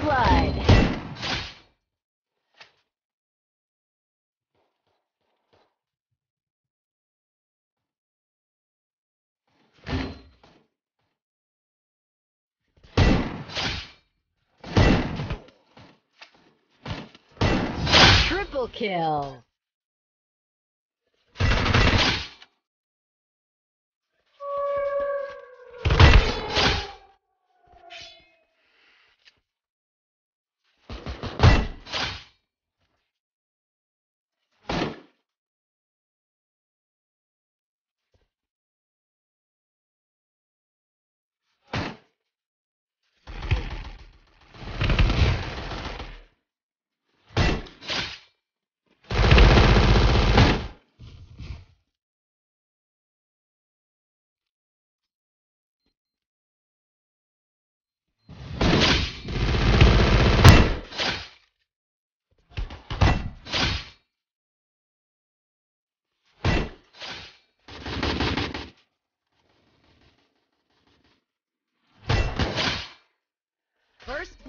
blood. Triple kill.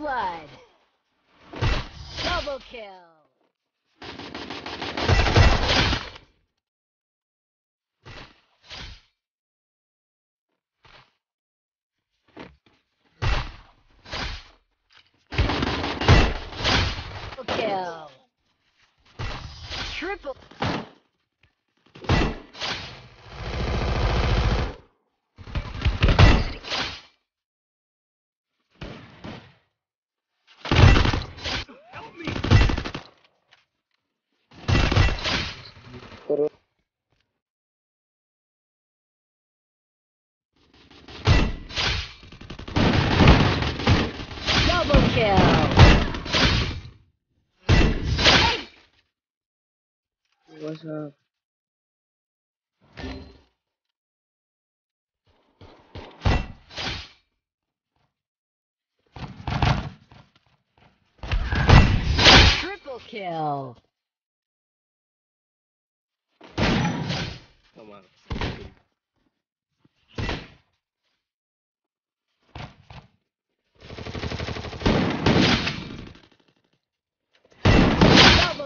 Blood. Double kill. Triple kill. Triple. करो Double kill. what's up Triple kill. come on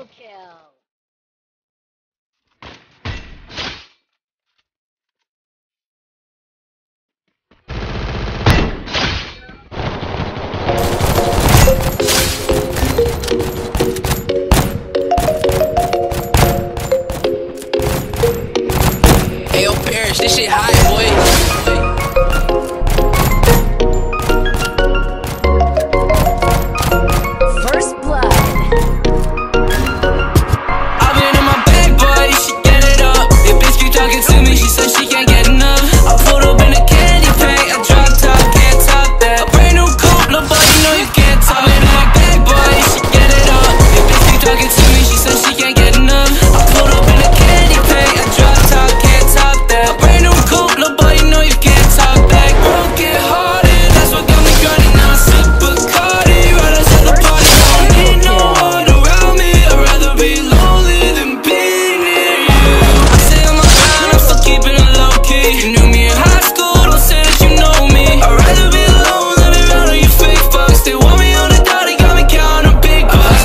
Kill.